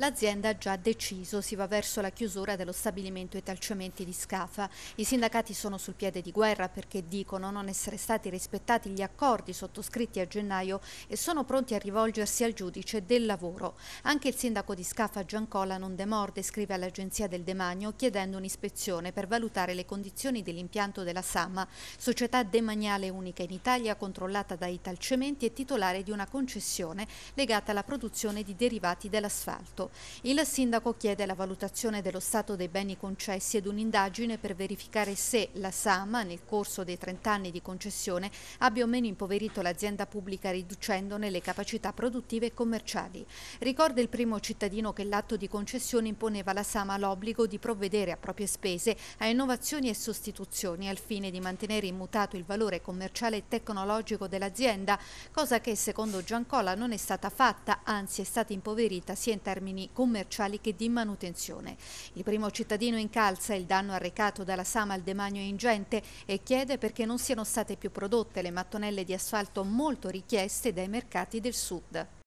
L'azienda ha già deciso, si va verso la chiusura dello stabilimento e talciamenti di Scafa. I sindacati sono sul piede di guerra perché dicono non essere stati rispettati gli accordi sottoscritti a gennaio e sono pronti a rivolgersi al giudice del lavoro. Anche il sindaco di Scafa Giancola non demorde, scrive all'agenzia del Demanio chiedendo un'ispezione per valutare le condizioni dell'impianto della Sama, società demaniale unica in Italia controllata dai talcementi e titolare di una concessione legata alla produzione di derivati dell'asfalto. Il sindaco chiede la valutazione dello stato dei beni concessi ed un'indagine per verificare se la Sama, nel corso dei 30 anni di concessione, abbia o meno impoverito l'azienda pubblica riducendone le capacità produttive e commerciali. Ricorda il primo cittadino che l'atto di concessione imponeva alla Sama l'obbligo di provvedere a proprie spese a innovazioni e sostituzioni al fine di mantenere immutato il valore commerciale e tecnologico dell'azienda, cosa che secondo Giancola non è stata fatta, anzi è stata impoverita sia in termini termini commerciali che di manutenzione. Il primo cittadino incalza il danno arrecato dalla Sama al demanio ingente e chiede perché non siano state più prodotte le mattonelle di asfalto molto richieste dai mercati del sud.